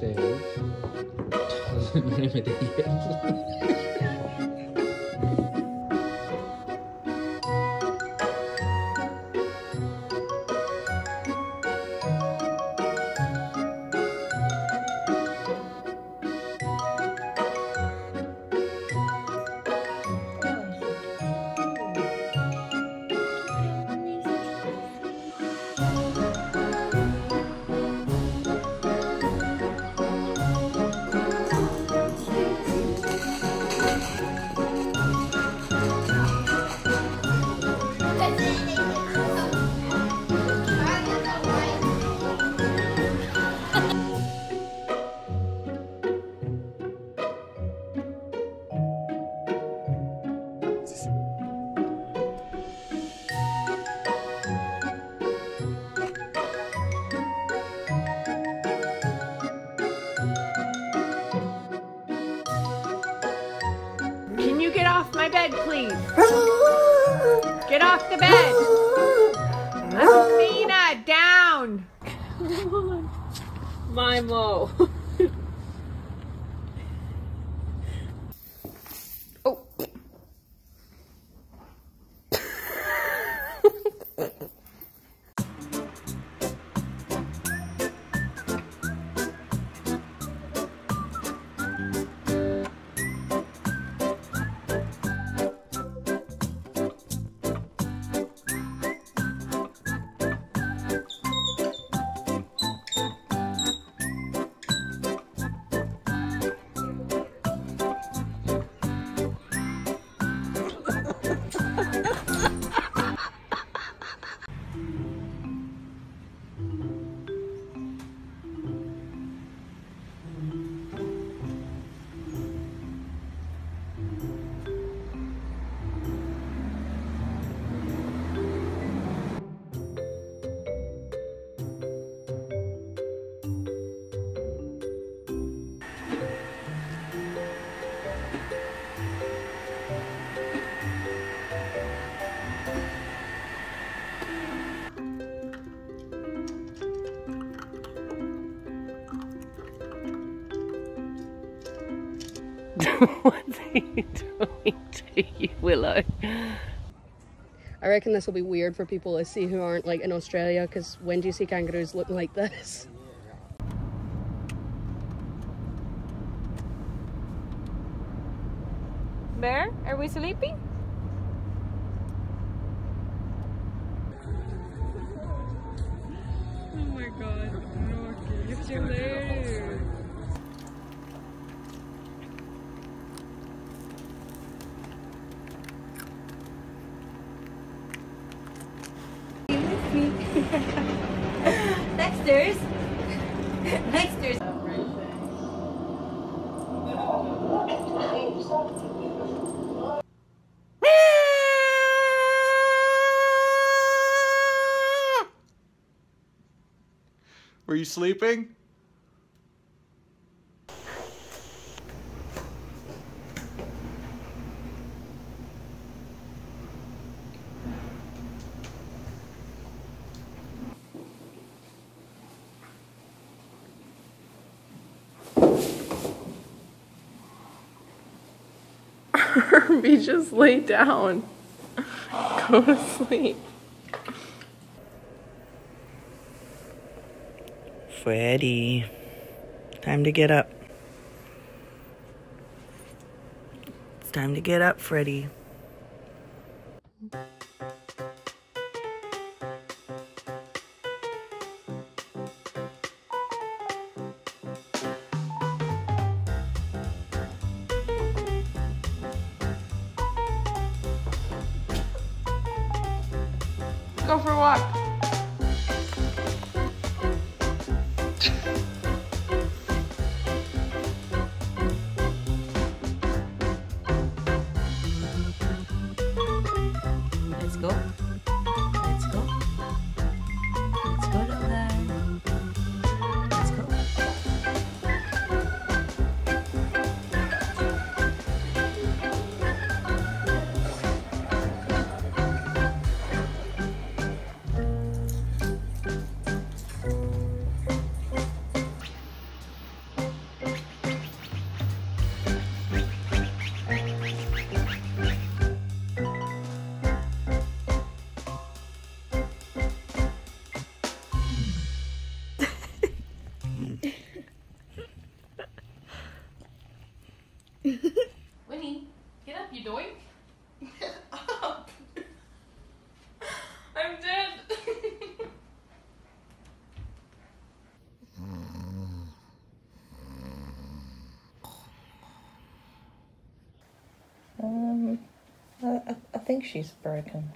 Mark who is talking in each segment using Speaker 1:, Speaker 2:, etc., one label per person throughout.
Speaker 1: downstairs. I'm an
Speaker 2: oh.
Speaker 3: what are you doing to you, Willow?
Speaker 4: I reckon this will be weird for people to see who aren't like in Australia because when do you see kangaroos looking like this?
Speaker 2: Bear, are we sleeping? Oh my god, Rocky, it's your leg.
Speaker 5: Dexter's. Dexter's.
Speaker 6: Were you sleeping?
Speaker 3: Herbie, just lay down. Go to sleep. Freddy, time to get up. It's time to get up, Freddy.
Speaker 7: Think she's broken.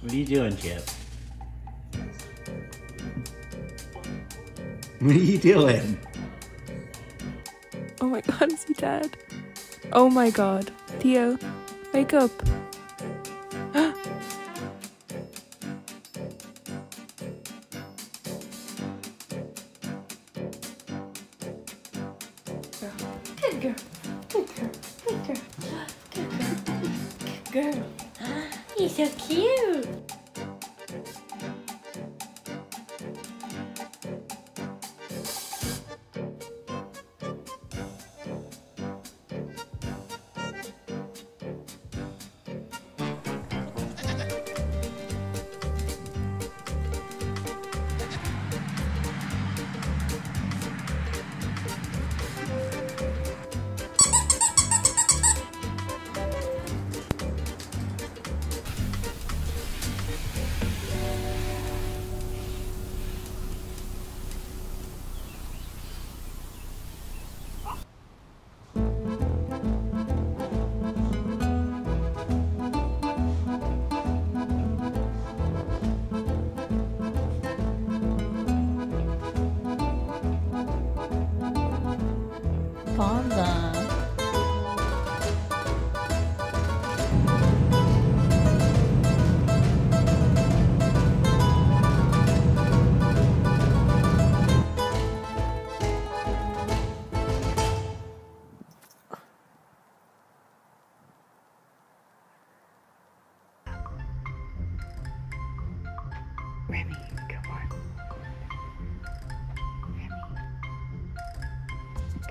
Speaker 8: What are you doing, Chip? What are you doing?
Speaker 9: Dead? Oh my god. Theo, wake up.
Speaker 5: Good girl. Good girl. Good girl. Good girl. Good girl. He's so cute.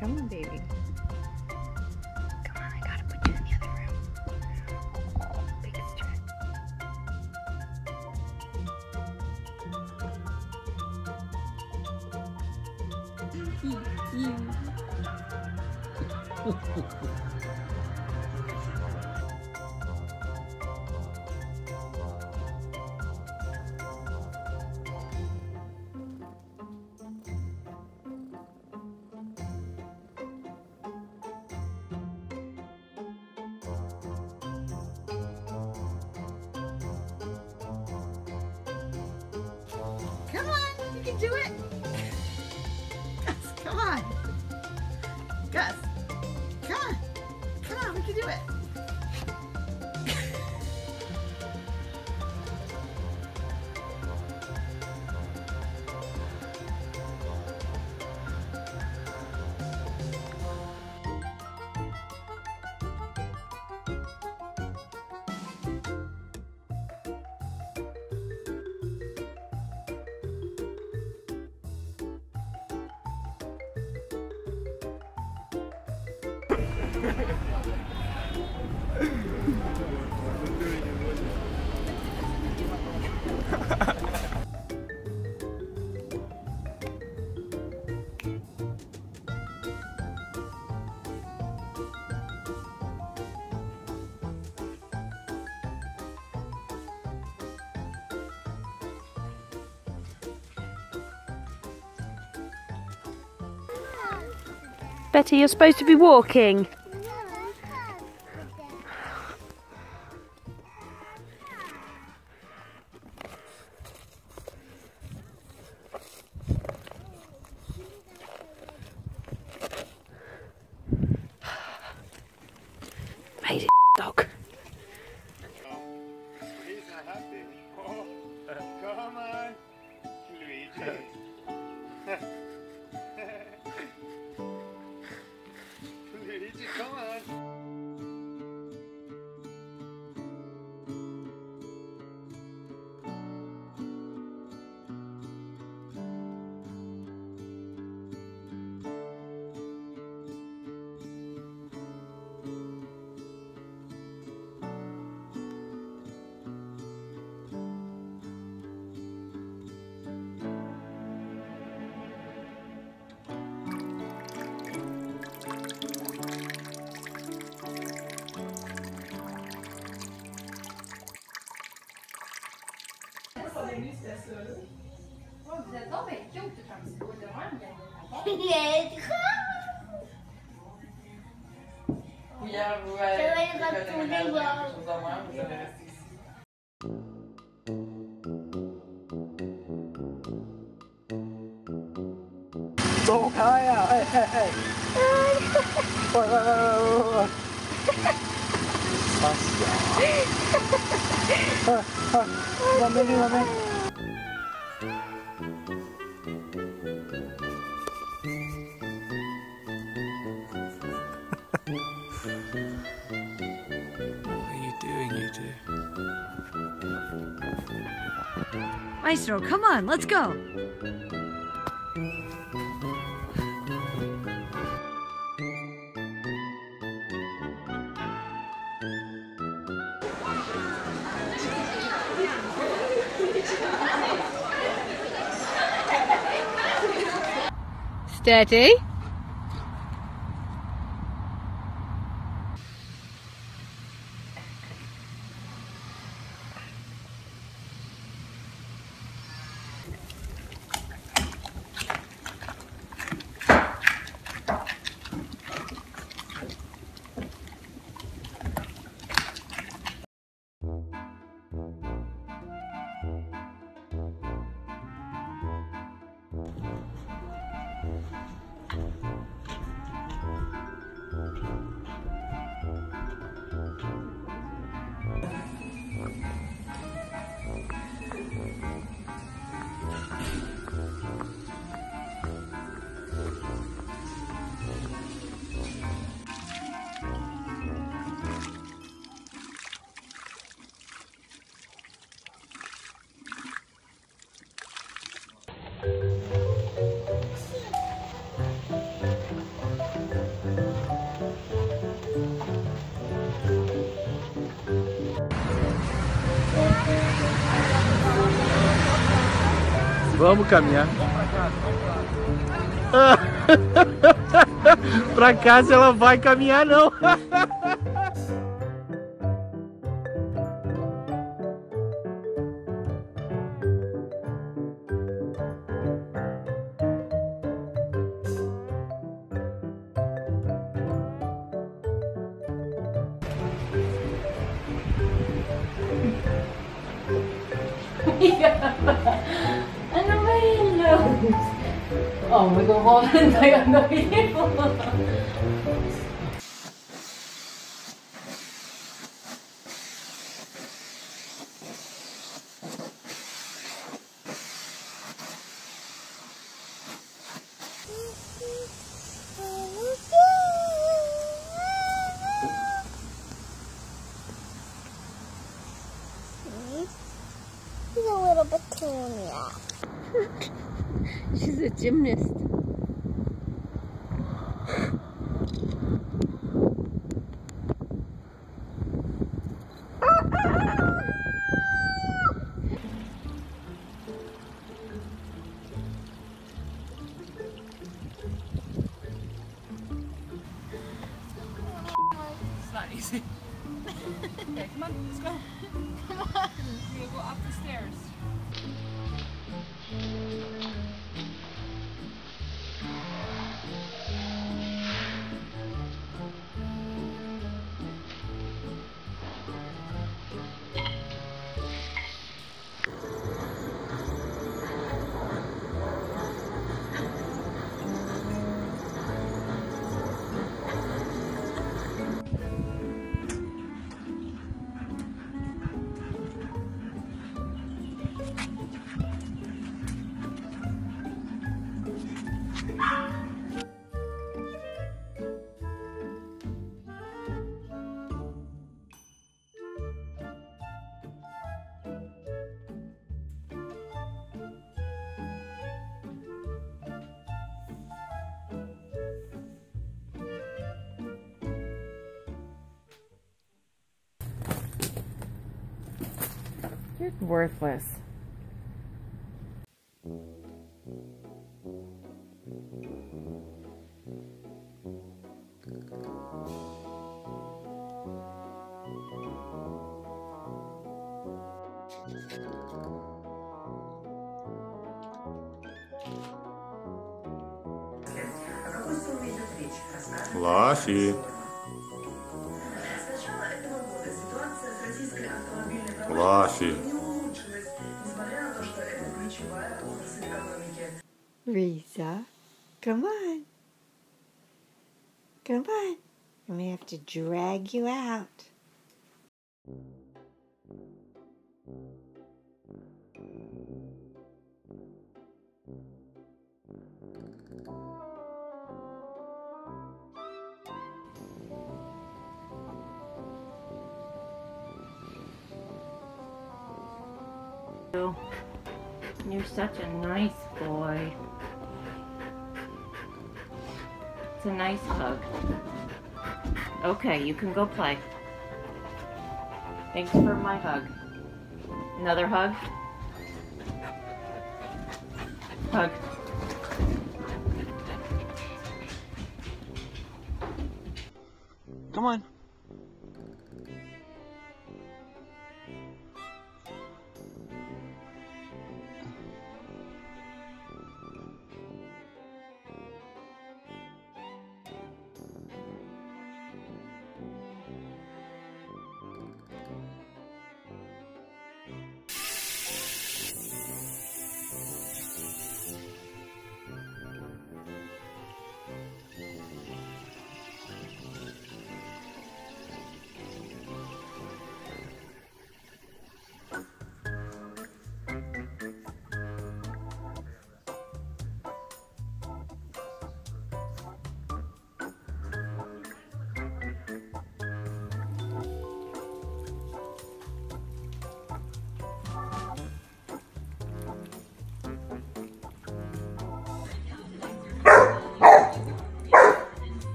Speaker 9: Come on, baby.
Speaker 10: Do it.
Speaker 9: Betty, you're supposed to be walking.
Speaker 1: Vous êtes donc bien cute quand tu vois de même, mais
Speaker 2: Il est grand.
Speaker 10: Hier, vous
Speaker 2: Je vais le retourner voir.
Speaker 10: vous avez resté ici.
Speaker 6: 走开呀！哎哎哎！喂喂喂喂喂喂！傻小。哎哎，慢 do.
Speaker 3: Maestro, come on, let's go. Steady.
Speaker 6: Vamos caminhar. pra casa ela vai caminhar não.
Speaker 1: Ano ba yun, Lord? Oh, magkukomment tayo na video.
Speaker 2: He's a little petunia.
Speaker 11: She's a gymnast.
Speaker 10: You're worthless.
Speaker 12: Лафи. Лафи.
Speaker 5: Risa, come on. Come on. Going to have to drag you out.
Speaker 7: You're such a nice boy. It's a nice hug. Okay, you can go play. Thanks for my hug. Another hug? Hug.
Speaker 13: Come on.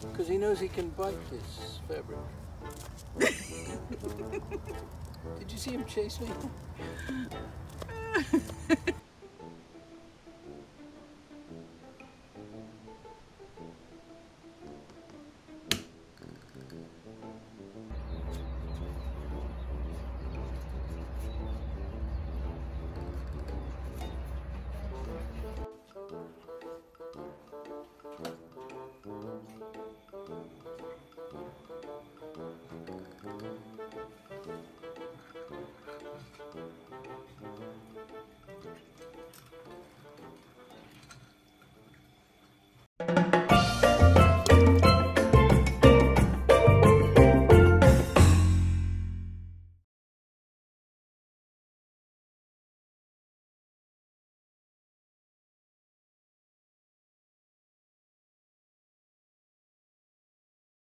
Speaker 13: Because he knows he can bite this fabric. Did you see him chase me?